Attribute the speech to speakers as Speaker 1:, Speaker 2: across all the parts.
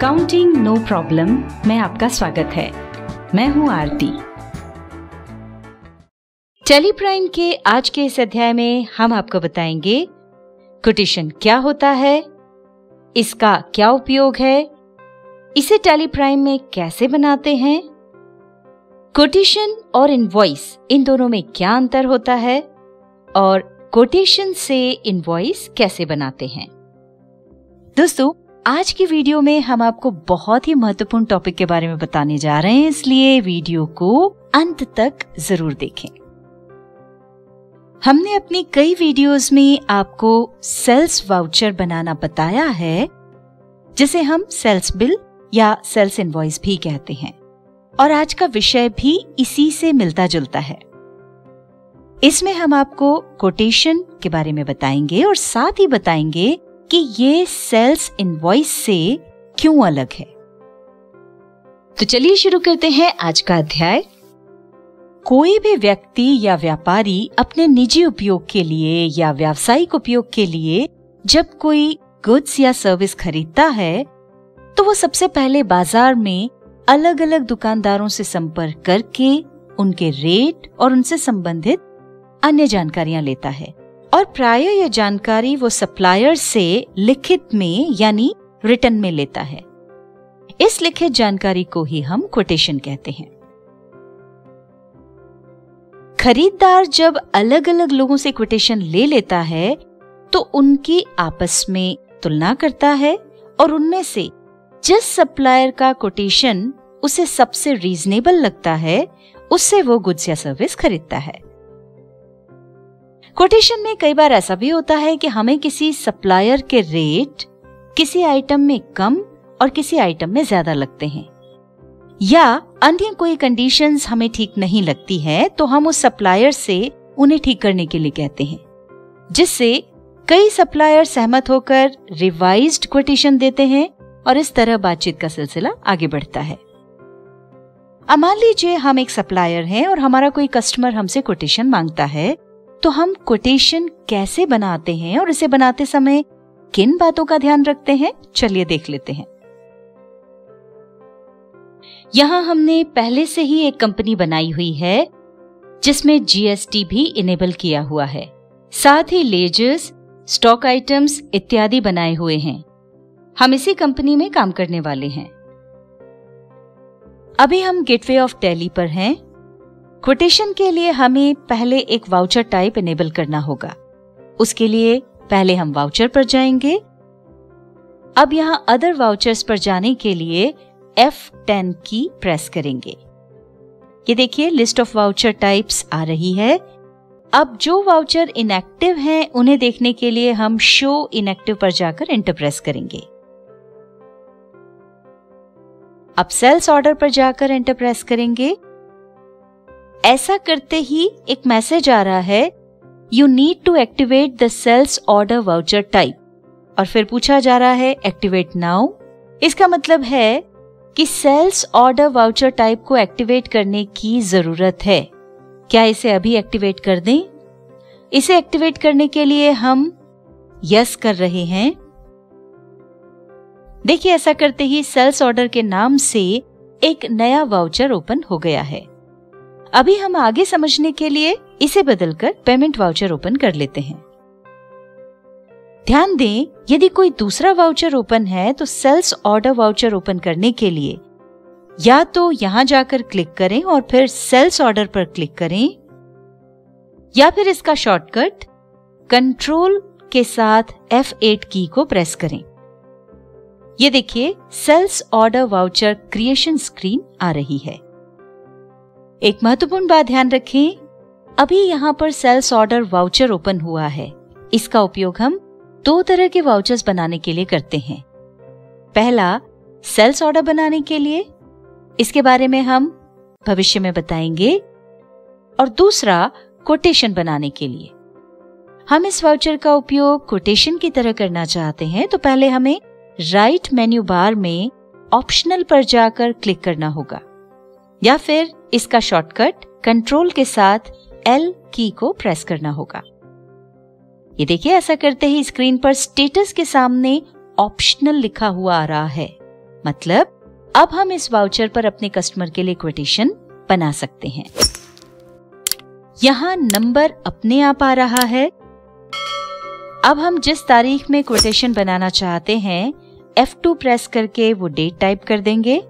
Speaker 1: Accounting no problem में आपका स्वागत है। मैं हूँ आरती। टेलीप्राइम के आज के इस अध्याय में हम आपको बताएँगे कोटेशन क्या होता है? इसका क्या उपयोग है? इसे टेलीप्राइम में कैसे बनाते हैं? कोटेशन और इनवॉइस इन दोनों में क्या अंतर होता है? और कोटेशन से इनवॉइस कैसे बनाते हैं? दोस्तों आज की वीडियो में हम आपको बहुत ही महत्वपूर्ण टॉपिक के बारे में बताने जा रहे हैं, इसलिए वीडियो को अंत तक ज़रूर देखें। हमने अपनी कई वीडियोस में आपको सेल्स वाउचर बनाना बताया है, जिसे हम सेल्स बिल या सेल्स इनवॉइस भी कहते हैं। और आज का विषय भी इसी से मिलता जुलता है। इसमें हम आपको कोटेशन के बारे में बताएँगे और साथ ही बताएँगे कि ये सेल्स इनवॉइस से क्यों अलग है? तो चलिए शुरू करते हैं आज का अध्याय। कोई भी व्यक्ति या व्यापारी अपने निजी उपयोग के लिए या व्यावसायिक उपयोग के लिए जब कोई गुड्स या सर्विस खरीदता है तो वो सबसे पहले बाज़ार में अलग अलग दुकानदारों से संपर्क करके उनके रेट और उनसे संबंधित अन्य जानकारियाँ लेता है। और प्राय यह जानकारी वो सप्लायर से लिखित में, यानी रिटर्न में लेता है। इस लिखित जानकारी को ही हम कोटेशन कहते हैं। खरीदार जब अलग अलग लोगों से कोटेशन ले लेता है तो उनकी आपस में तुलना करता है और उनमें से जिस सप्लायर का कोटेशन उसे सबसे रीजनेबल लगता है, उससे वो गुड्स या सर्विस खरीदता है। कोटेशन में कई बार ऐसा भी होता है कि हमें किसी सप्लायर के रेट किसी आइटम में कम और किसी आइटम में ज़्यादा लगते हैं। या अन्य कोई कंडीशंस हमें ठीक नहीं लगती है तो हम उस सप्लायर से उन्हें ठीक करने के लिए कहते हैं। जिससे कई सप्लायर सहमत होकर रिवाइज्ड कोटेशन देते हैं और इस तरह बातचीत का सिलसिला आगे बढ़ता है। अब मान लीजिए हम एक सप्लायर हैं और हमारा कोई कस्टमर हमसे कोटेशन माँगता है तो हम कोटेशन कैसे बनाते हैं और इसे बनाते समय किन बातों का ध्यान रखते हैं? चलिए देख लेते हैं। यहाँ हमने पहले से ही एक कंपनी बनाई हुई है, जिसमें जीएसटी भी इनेबल किया हुआ है। साथ ही लेजर्स स्टॉक आइटम्स इत्यादि बनाए हुए हैं। हम इसी कंपनी में काम करने वाले हैं। अभी हम गेटवे ऑफ़ दिल्ली पर हैं। कोटेशन के लिए हमें पहले एक वाउचर टाइप इनेबल करना होगा। उसके लिए पहले हम वाउचर पर जाएँगे। अब यहाँ अदर वाउचर्स पर जाने के लिए F10 की प्रेस करेंगे। ये देखिए लिस्ट ऑफ़ वाउचर टाइप्स आ रही है। अब जो वाउचर इनएक्टिव हैं, उन्हें देखने के लिए हम शो इनएक्टिव पर जाकर इंटर प्रेस करेंगे। अब सेल्स ऑर्डर पर जाकर एंटर प्रेस करेंगे। ऐसा करते ही एक मैसेज आ रहा है you need to activate the sales order voucher type और फिर पूछा जा रहा है एक्टिवेट नाउ इसका मतलब है कि सेल्स ऑर्डर वाउचर टाइप को एक्टिवेट करने की ज़रूरत है। क्या इसे अभी एक्टिवेट कर दें? इसे एक्टिवेट करने के लिए हम यस कर रहे हैं। देखिए, ऐसा करते ही सेल्स ऑर्डर के नाम से एक नया वाउचर ओपन हो गया है। अभी हम आगे समझने के लिए इसे बदलकर पेमेंट वाउचर ओपन कर लेते हैं। ध्यान दें, यदि कोई दूसरा वाउचर ओपन है तो सेल्स ऑर्डर वाउचर ओपन करने के लिए या तो यहाँ जाकर क्लिक करें और फिर सेल्स ऑर्डर पर क्लिक करें, या फिर इसका शॉर्टकट कंट्रोल के साथ F8 की को प्रेस करें। ये देखिए sales order voucher creation screen आ रही है। एक महत्वपूर्ण बात ध्यान रखें, अभी यहाँ पर सेल्स ऑर्डर वाउचर ओपन हुआ है। इसका उपयोग हम दो तरह के वाउचर्स बनाने के लिए करते हैं। पहला, सेल्स ऑर्डर बनाने के लिए। इसके बारे में हम भविष्य में बताएँगे। और दूसरा, कोटेशन बनाने के लिए। हम इस वाउचर का उपयोग कोटेशन की तरह करना चाहते हैं तो पहले हमें राइट मेन्यू बार में ऑप्शनल पर जाकर क्लिक करना होगा। या फिर इसका शॉर्टकट कंट्रोल के साथ एल की को प्रेस करना होगा। ये देखिए, ऐसा करते ही स्क्रीन पर स्टेटस के सामने ऑप्शनल लिखा हुआ आ रहा है। मतलब अब हम इस वाउचर पर अपने कस्टमर के लिए क्विटेशन बना सकते हैं। यहाँ नंबर अपने आप आ रहा है। अब हम जिस तारीख में क्विटेशन बनाना चाहते हैं F2 प्रेस करके वो डेट टाइप कर देंगे।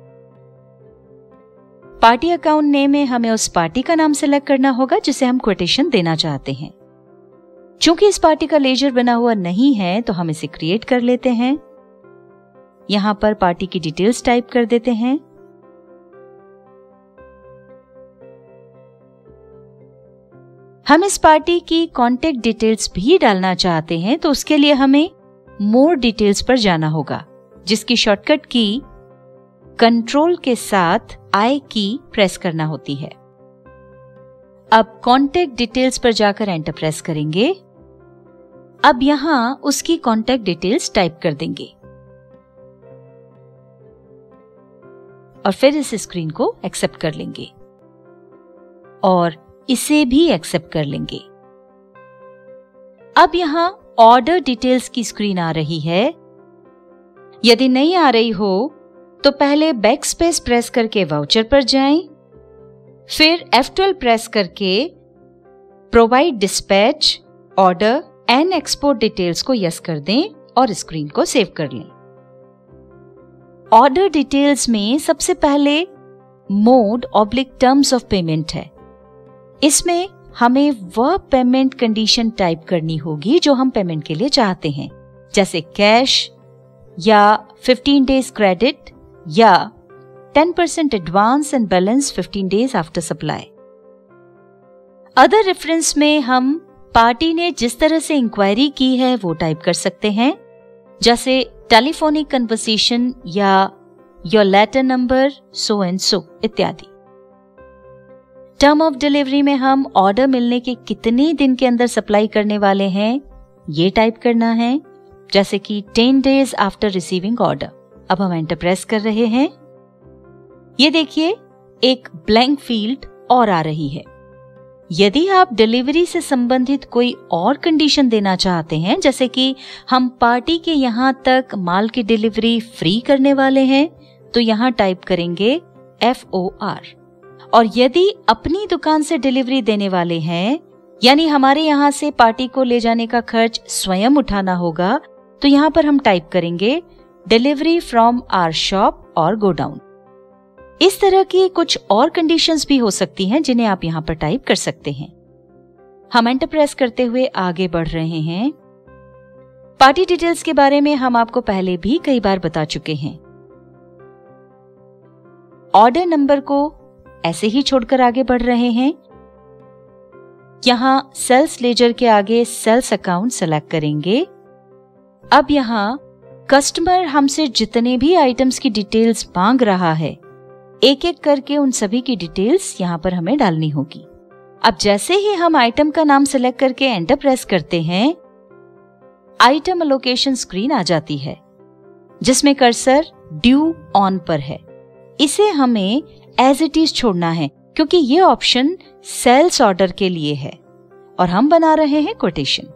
Speaker 1: पार्टी अकाउंट नेम में हमें उस पार्टी का नाम सेलेक्ट करना होगा, जिसे हम क्विटेशन देना चाहते हैं। चूँकि इस पार्टी का लेजर बना हुआ नहीं है तो हम इसे क्रिएट कर लेते हैं। यहाँ पर पार्टी की डिटेल्स टाइप कर देते हैं। हम इस पार्टी की कॉन्टेक्ट डिटेल्स भी डालना चाहते हैं तो उसके लिए हमें मोर डिटेल्स पर जाना होगा, जिसकी शॉर्टकट की कंट्रोल के साथ आई की प्रेस करना होती है। अब कॉन्टेक्ट डिटेल्स पर जाकर एंटर प्रेस करेंगे। अब यहाँ उसकी कांटेक्ट डिटेल्स टाइप कर देंगे। और फिर इस स्क्रीन को एक्सेप्ट कर लेंगे। और इसे भी एक्सेप्ट कर लेंगे। अब यहाँ ऑर्डर डिटेल्स की स्क्रीन आ रही है। यदि नहीं आ रही हो तो पहले बैक स्पेस प्रेस करके वाउचर पर जाएँ, फिर F12 प्रेस करके provide dispatch order and export details को यस कर दें और स्क्रीन को सेव कर लें। ऑर्डर डिटेल्स में सबसे पहले mode oblique terms of payment है। इसमें हमें वह पेमेंट कंडीशन टाइप करनी होगी जो हम पेमेंट के लिए चाहते हैं जैसे कैश या 15 डेज़ क्रेडिट या 10 percent advance and balance 15 days after supply other reference में हम पार्टी ने जिस तरह से इंक्वायरी की है, वो टाइप कर सकते हैं। जैसे टेलीफोनिक कन्वर्सेशन या your letter number so and so इत्यादि। टर्म ऑफ़ डिलीवरी में हम ऑर्डर मिलने के कितने दिन के अंदर सप्लाई करने वाले हैं, ये टाइप करना है। जैसे कि ten days after receiving order अब हम एंटर प्रेस कर रहे हैं। ये देखिए, एक ब्लैंक फ़ील्ड और आ रही है। यदि आप डिलीवरी से संबंधित कोई और कंडीशन देना चाहते हैं, जैसे कि हम पार्टी के यहाँ तक माल की डिलीवरी फ्री करने वाले हैं तो यहाँ टाइप करेंगे एफ़ ओ आर और यदि अपनी दुकान से डिलीवरी देने वाले हैं, यानी हमारे यहाँ से पार्टी को ले जाने का खर्च स्वयं उठाना होगा तो यहाँ पर हम टाइप करेंगे डिलीवरी फ्रॉम आर शॉप और गोडाउन। इस तरह की कुछ और कंडीशंस भी हो सकती हैं जिन्हें आप यहाँ पर टाइप कर सकते हैं। हम एंटर प्रेस करते हुए आगे बढ़ रहे हैं। पार्टी डिटेल्स के बारे में हम आपको पहले भी कई बार बता चुके हैं। ऑर्डर नंबर को ऐसे ही छोड़कर आगे बढ़ रहे हैं। यहाँ सेल्स लेजर के आगे सेल्स अकाउंट सेलेक्ट करेंगे। अब यहाँ कस्टमर हमसे जितने भी आइटम्स की डिटेल्स मांग रहा है एक एक करके उन सभी की डिटेल्स यहाँ पर हमें डालनी होगी। अब जैसे ही हम आइटम का नाम सेलेक्ट करके एंटर प्रेस करते हैं आइटम लोकेशन स्क्रीन आ जाती है, जिसमें कर्सर ड्यू ऑन पर है। इसे हमें एज इट इज़ छोड़ना है, क्योंकि ये ऑप्शन सेल्स ऑर्डर के लिए है, और हम बना रहे हैं कोटेशन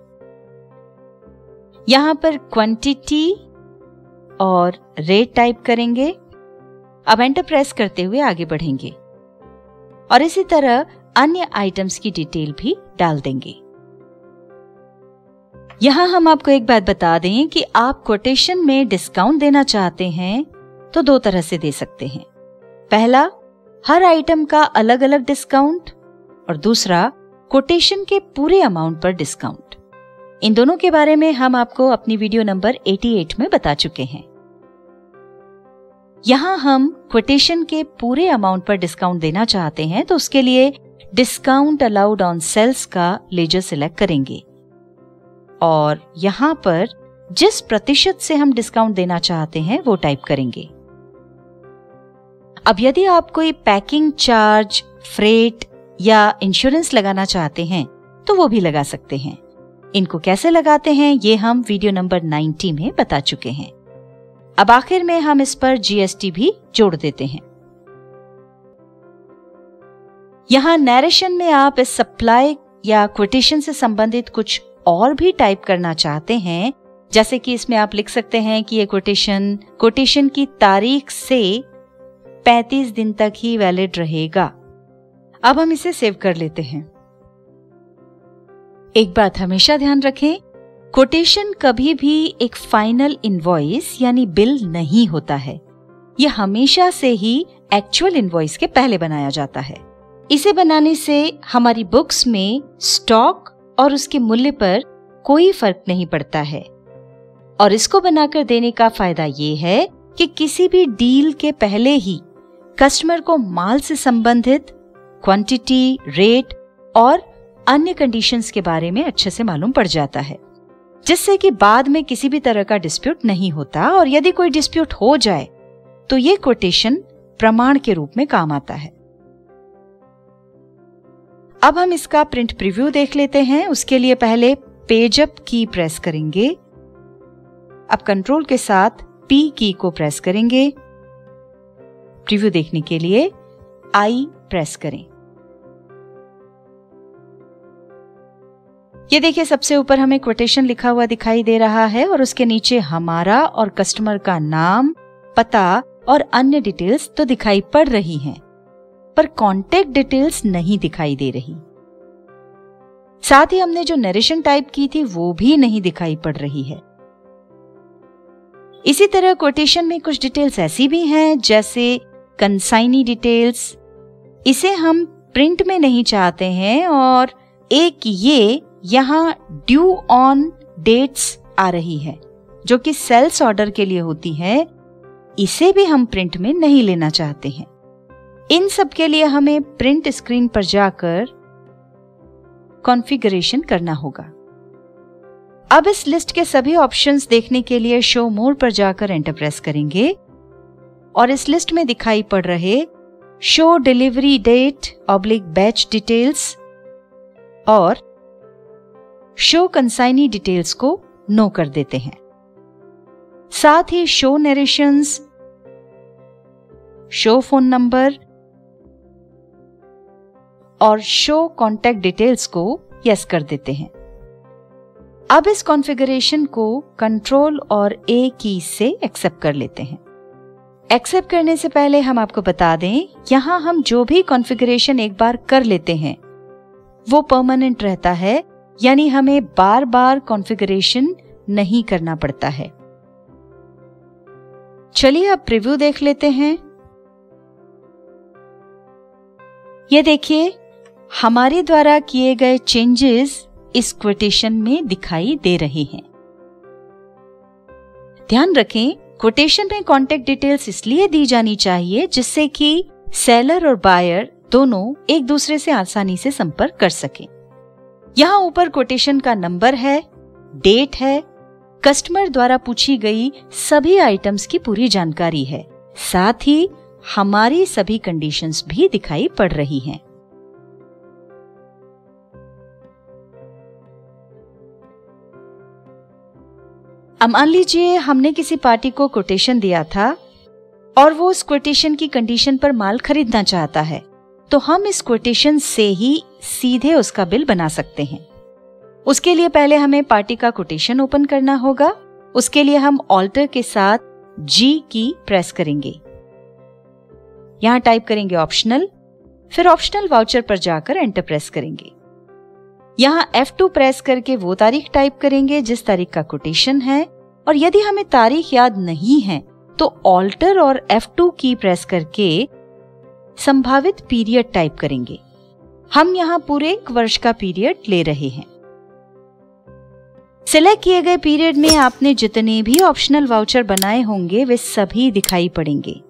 Speaker 1: यहाँ पर क्वांटिटी और रेट टाइप करेंगे। अब एंटर प्रेस करते हुए आगे बढ़ेंगे। और इसी तरह अन्य आइटम्स की डिटेल भी डाल देंगे। यहाँ हम आपको एक बात बता दें कि आप कोटेशन में डिस्काउंट देना चाहते हैं तो दो तरह से दे सकते हैं। पहला, हर आइटम का अलग अलग डिस्काउंट और दूसरा कोटेशन के पूरे अमाउंट पर डिस्काउंट इन दोनों के बारे में हम आपको अपनी वीडियो नंबर 88 में बता चुके हैं। यहाँ हम क्विटेशन के पूरे अमाउंट पर डिस्काउंट देना चाहते हैं तो उसके लिए डिस्काउंट अलाउड ऑन सेल्स का लेजर सिलेक्ट करेंगे। और यहाँ पर जिस प्रतिशत से हम डिस्काउंट देना चाहते हैं, वो टाइप करेंगे। अब यदि आप कोई पैकिंग चार्ज फ्रेट या इंश्योरेंस लगाना चाहते हैं तो वो भी लगा सकते हैं। इनको कैसे लगाते हैं, ये हम वीडियो नंबर 90 में बता चुके हैं। अब आखिर में हम इस पर जीएसटी भी जोड़ देते हैं। यहाँ नरेशन में आप इस सप्लाई या क्विटेशन से संबंधित कुछ और भी टाइप करना चाहते हैं, जैसे कि इसमें आप लिख सकते हैं कि ये कोटेशन कोटेशन की तारीख से 35 दिन तक ही वैलिड रहेगा। अब हम इसे सेव कर लेते हैं। एक बात हमेशा ध्यान रखें कोटेशन कभी भी एक फाइनल इनवॉइस यानी बिल नहीं होता है। यह हमेशा से ही एक्चुअल इनवॉइस के पहले बनाया जाता है। इसे बनाने से हमारी बुक्स में स्टॉक और उसके मूल्य पर कोई फ़र्क नहीं पड़ता है। और इसको बनाकर देने का फ़ायदा ये है कि किसी भी डील के पहले ही कस्टमर को माल से संबंधित क्वांटिटी रेट और अन्य कंडीशंस के बारे में अच्छे से मालूम पड़ जाता है। जिससे कि बाद में किसी भी तरह का डिस्प्यूट नहीं होता और यदि कोई डिस्प्यूट हो जाए तो ये कोटेशन प्रमाण के रूप में काम आता है। अब हम इसका प्रिंट प्रीव्यू देख लेते हैं। उसके लिए पहले पेजअप की प्रेस करेंगे। अब कंट्रोल के साथ पी की को प्रेस करेंगे। प्रीव्यू देखने के लिए आई प्रेस करें। ये देखिए, सबसे ऊपर हमें क्वेटेशन लिखा हुआ दिखाई दे रहा है और उसके नीचे हमारा और कस्टमर का नाम, पता और अन्य डिटेल्स तो दिखाई पड़ रही हैं, पर कॉन्टेक्ट डिटेल्स नहीं दिखाई दे रही। साथ ही हमने जो नरेशन टाइप की थी, वो भी नहीं दिखाई पड़ रही है। इसी तरह कोटेशन में कुछ डिटेल्स ऐसी भी हैं, जैसे कंसाइनी डिटेल्स इसे हम प्रिंट में नहीं चाहते हैं और एक ये यहाँ ड्यू ऑन डेट्स आ रही है, जो कि सेल्स ऑर्डर के लिए होती है, इसे भी हम प्रिंट में नहीं लेना चाहते हैं। इन सब के लिए हमें प्रिंट स्क्रीन पर जाकर कॉन्फ़िगरेशन करना होगा। अब इस लिस्ट के सभी ऑप्शंस देखने के लिए शो मोर पर जाकर एंटर प्रेस करेंगे और इस लिस्ट में दिखाई पड़ रहे show delivery date oblique batch details और शो कंसाइनी डिटेल्स को नो कर देते हैं। साथ ही show narrations show phone number और शो कॉन्टेक्ट डिटेल्स को यस कर देते हैं। अब इस कॉन्फ़िगरेशन को कंट्रोल और ए की से एक्सेप्ट कर लेते हैं। एक्सेप्ट करने से पहले हम आपको बता दें, यहाँ हम जो भी कॉन्फ़िगरेशन एक बार कर लेते हैं, वो परमानेंट रहता है यानी हमें बार बार कॉन्फ़िगरेशन नहीं करना पड़ता है। चलिए अब प्रिव्यू देख लेते हैं। ये देखिए, हमारे द्वारा किए गए चेंजेस इस क्वेटेशन में दिखाई दे रहे हैं। ध्यान रखें कोटेशन में कॉन्टेक्ट डिटेल्स इसलिए दी जानी चाहिए जिससे कि सेलर और बायर दोनों एक दूसरे से आसानी से संपर्क कर सकें। यहाँ ऊपर कोटेशन का नंबर है डेट है कस्टमर द्वारा पूछी गई सभी आइटम्स की पूरी जानकारी है साथ ही हमारी सभी कंडीशंस भी दिखाई पड़ रही हैं। अब मान लीजिए हमने किसी पार्टी को कोटेशन दिया था और वो उस कोटेशन की कंडीशन पर माल खरीदना चाहता है तो हम इस कोटेशन से ही सीधे उसका बिल बना सकते हैं। उसके लिए पहले हमें पार्टी का कोटेशन ओपन करना होगा। उसके लिए हम ऑल्टर के साथ जी की प्रेस करेंगे। यहाँ टाइप करेंगे ऑप्शनल, फिर ऑप्शनल वाउचर पर जाकर एंटर प्रेस करेंगे। यहाँ F2 प्रेस करके वो तारीख टाइप करेंगे जिस तारीख का कोटेशन है, और यदि हमें तारीख याद नहीं है तो ऑल्टर और F2 की प्रेस करके संभावित पीरियड टाइप करेंगे। हम यहाँ पूरे एक वर्ष का पीरियड ले रहे हैं। सिलेक्ट किए गए पीरियड में आपने जितने भी ऑप्शनल वाउचर बनाए होंगे, वे सभी दिखाई पड़ेंगे।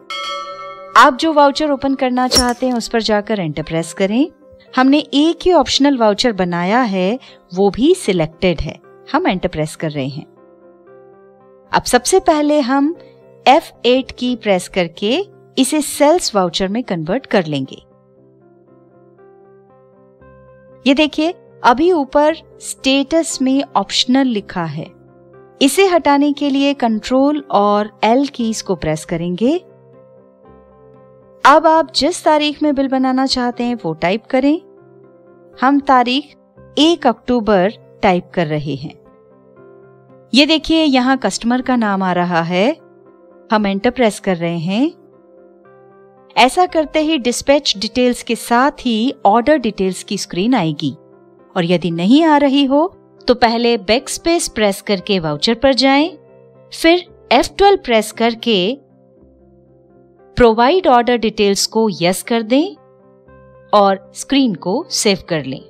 Speaker 1: आप जो वाउचर ओपन करना चाहते हैं, उस पर जाकर एंटर प्रेस करें। हमने एक ही ऑप्शनल वाउचर बनाया है, वो भी सिलेक्टेड है। हम एंटर प्रेस कर रहे हैं। अब सबसे पहले हम F8 की प्रेस करके इसे सेल्स वाउचर में कन्वर्ट कर लेंगे। ये देखिए, अभी ऊपर स्टेटस में ऑप्शनल लिखा है। इसे हटाने के लिए कंट्रोल और एल कीज को प्रेस करेंगे। अब आप जिस तारीख में बिल बनाना चाहते हैं, वो टाइप करें। हम तारीख एक अक्टूबर टाइप कर रहे हैं। ये देखिए, यहाँ कस्टमर का नाम आ रहा है। हम एंटर प्रेस कर रहे हैं। ऐसा करते ही डिस्पैच डिटेल्स के साथ ही ऑर्डर डिटेल्स की स्क्रीन आएगी। और यदि नहीं आ रही हो तो पहले बैक स्पेस प्रेस करके वाउचर पर जाएँ, फिर F12 प्रेस करके प्रोवाइड ऑर्डर डिटेल्स को यस कर दें और स्क्रीन को सेव कर लें।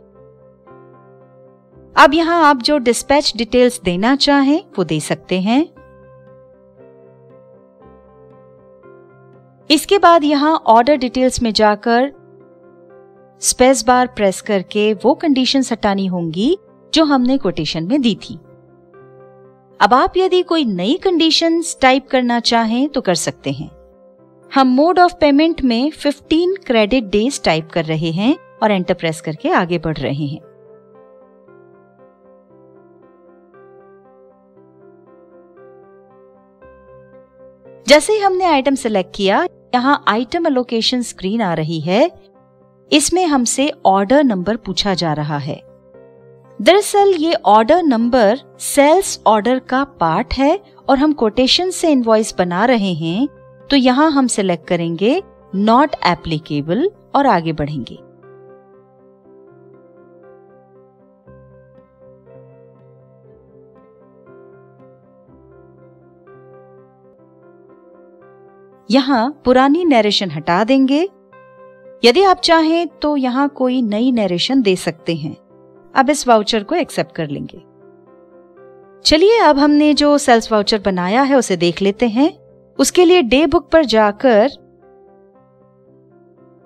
Speaker 1: अब यहाँ आप जो डिस्पैच डिटेल्स देना चाहें वो दे सकते हैं। इसके बाद यहाँ ऑर्डर डिटेल्स में जाकर स्पेस बार प्रेस करके वो कंडीशन हटानी होंगी जो हमने कोटेशन में दी थी। अब आप यदि कोई नई कंडीशन टाइप करना चाहें तो कर सकते हैं। हम मोड ऑफ़ पेमेंट में 15 क्रेडिट डेज़ टाइप कर रहे हैं और एंटर प्रेस करके आगे बढ़ रहे हैं। जैसे ही हमने आइटम सेलेक्ट किया यहाँ आइटम अलोकेशन स्क्रीन आ रही है। इसमें हमसे ऑर्डर नंबर पूछा जा रहा है। दरअसल ये ऑर्डर नंबर सेल्स ऑर्डर का पार्ट है और हम कोटेशन से इनवॉइस बना रहे हैं तो यहाँ हम सिलेक्ट करेंगे नॉट एप्लीकेबल और आगे बढ़ेंगे। यहाँ पुरानी नरेशन हटा देंगे। यदि आप चाहें तो यहाँ कोई नई नरेशन दे सकते हैं। अब इस वाउचर को एक्सेप्ट कर लेंगे। चलिए अब हमने जो सेल्स वाउचर बनाया है उसे देख लेते हैं। उसके लिए डे बुक पर जाकर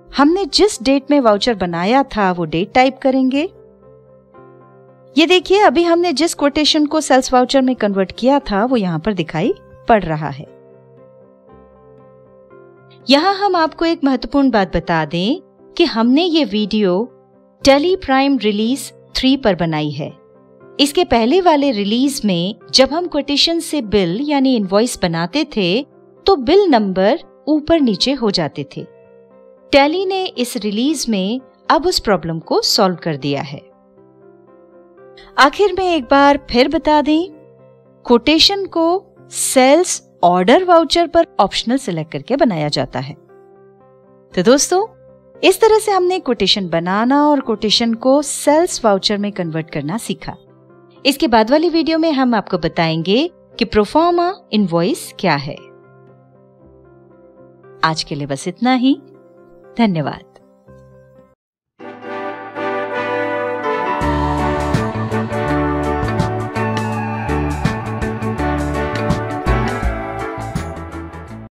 Speaker 1: हमने जिस डेट में वाउचर बनाया था वो डेट टाइप करेंगे। ये देखिए, अभी हमने जिस कोटेशन को सेल्स वाउचर में कन्वर्ट किया था वो यहाँ पर दिखाई पड़ रहा है। यहाँ हम आपको एक महत्वपूर्ण बात बता दें कि हमने ये video Tally Prime release three पर बनाई है। इसके पहले वाले रिलीज़ में जब हम कोटेशन से बिल यानी इनवॉइस बनाते थे तो बिल नंबर ऊपर नीचे हो जाते थे। टैली ने इस रिलीज़ में अब उस प्रॉब्लम को सॉल्व कर दिया है। आखिर में एक बार फिर बता दें, कोटेशन को सेल्स ऑर्डर वाउचर पर ऑप्शनल सिलेक्ट करके बनाया जाता है। तो दोस्तों, इस तरह से हमने कोटेशन बनाना और कोटेशन को सेल्स वाउचर में कन्वर्ट करना सीखा। इसके बाद वाली वीडियो में हम आपको बताएँगे कि प्रोफॉर्मा इनवॉइस क्या है। आज के लिए बस इतना ही। धन्यवाद।